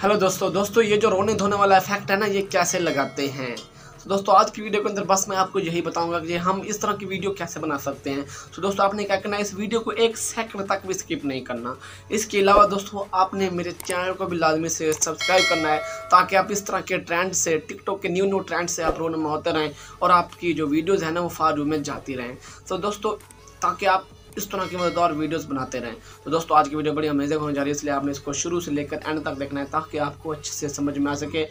Hello दोस्तों दोस्तों, ये जो रोने धोने वाला इफ़ेक्ट है ना, ये कैसे लगाते हैं? तो दोस्तों, आज की वीडियो के अंदर बस मैं आपको यही बताऊँगा कि हम इस तरह की वीडियो कैसे बना सकते हैं। तो दोस्तों, आपने क्या करना है, इस वीडियो को एक सेकंड तक भी स्किप नहीं करना। इसके अलावा दोस्तों, आपने मेरे चैनल को भी लाजमी से सब्सक्राइब करना है, ताकि आप इस तरह के ट्रेंड से टिकटॉक के न्यू न्यू ट्रेंड से आप रोने में होते रहें, और आपकी जो वीडियोज़ हैं ना, वो फारू में जाती रहें। तो दोस्तों, ताकि आप इस तरह की मज़ेदार वीडियोस बनाते रहें। तो दोस्तों आज की वीडियो बड़ी अमेजिंग होने जा रही है इसलिए आपने इसको शुरू से लेकर एंड तक देखना है ताकि आपको अच्छे से समझ में आ सके।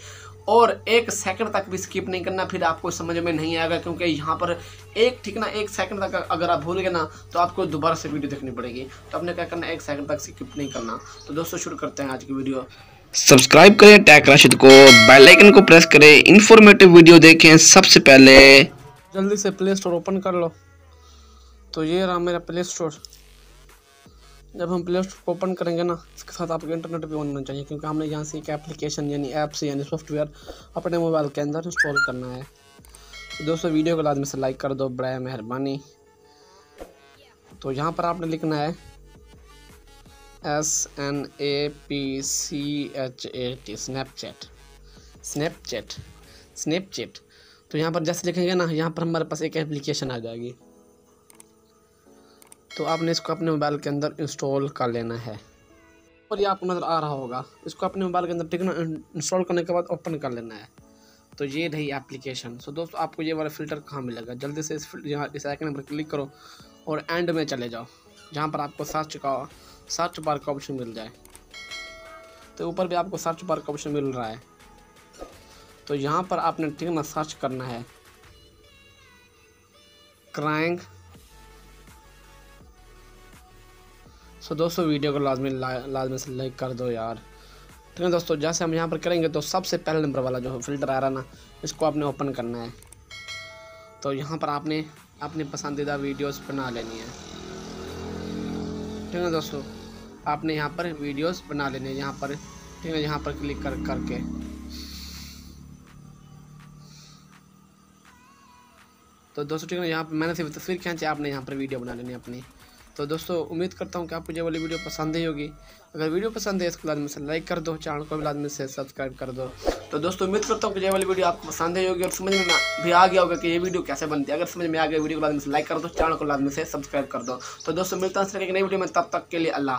और एक सेकंड तक भी स्किप नहीं करना फिर आपको समझ में नहीं आएगा क्योंकि यहाँ पर एक ठीक ना एक सेकंड तक अगर आप भूल गए ना तो आपको दोबारा से वीडियो देखनी पड़ेगी। तो आपने क्या करना एक सेकंड तक स्किप नहीं करना। तो दोस्तों शुरू करते हैं आज की वीडियो। सब्सक्राइब करें टैक राशिद को बेल आइकन को प्रेस करें। इन्फॉर्मेटिव वीडियो देखें सबसे पहले। जल्दी से प्ले स्टोर ओपन कर लो। तो ये रहा मेरा प्ले स्टोर जब हम प्ले स्टोर को ओपन करेंगे ना, इसके साथ आपका इंटरनेट भी ऑन होना चाहिए, क्योंकि हमने यहाँ से एक एप्लीकेशन यानी ऐप्स यानी सॉफ्टवेयर अपने मोबाइल के अंदर इंस्टॉल करना है। तो दोस्तों वीडियो को लाजमी से लाइक कर दो, बड़ा मेहरबानी। तो यहाँ पर आपने लिखना है S N A P C H A T Snapchat Snapchat Snapchat तो यहाँ पर जैसे लिखेंगे ना, यहाँ पर हमारे पास एक एप्लीकेशन आ जाएगी। तो आपने इसको अपने मोबाइल के अंदर इंस्टॉल कर लेना है। और ये आपको नज़र आ रहा होगा, इसको अपने मोबाइल के अंदर ठीक ना, इंस्टॉल करने के बाद ओपन कर लेना है। तो ये रही एप्लीकेशन सो दोस्तों, आपको ये वाला फ़िल्टर कहाँ मिलेगा? जल्दी से इस यहाँ, इस आइकन पर क्लिक करो और एंड में चले जाओ, जहाँ पर आपको सर्च का सर्च बार का ऑप्शन मिल जाए। तो ऊपर भी आपको सर्च बार का ऑप्शन मिल रहा है। तो यहाँ पर आपने ठीक ना सर्च करना है। क्राइंग सो दोस्तों, वीडियो को लाजमी लाजमी से लाइक कर दो यार। ठीक है दोस्तों, जैसे हम यहाँ पर करेंगे तो सबसे पहले नंबर वाला जो फ़िल्टर आ रहा ना, इसको आपने ओपन करना है। तो यहाँ पर आपने अपनी पसंदीदा वीडियोस बना लेनी है। ठीक है दोस्तों? आपने यहाँ पर वीडियोस बना लेनी यहाँ पर। ठीक है, यहाँ पर क्लिक कर, करके। तो दोस्तों, ठीक है यहाँ पर मैंने सिर्फ़ तस्वीर खींची आपने यहाँ पर वीडियो बना लेनी है अपनी। तो दोस्तों, उम्मीद करता हूँ कि आपको ये वाली वीडियो पसंद ही होगी। अगर वीडियो पसंद है इसको लाजमी से लाइक कर दो, चैनल को भी लाजमी से सब्सक्राइब कर दो। तो दोस्तों, उम्मीद करता हूँ कि ये वाली वीडियो आपको पसंद ही होगी और समझ में भी आ गया होगा कि ये वीडियो कैसे बनती है। अगर समझ में आ गया, वीडियो को लाजमी से लाइक कर दो, चैनल को लाजमी से सब्सक्राइब कर दो। तो दोस्तों, मिलता है नई वीडियो में, तब तक के लिए अल्लाह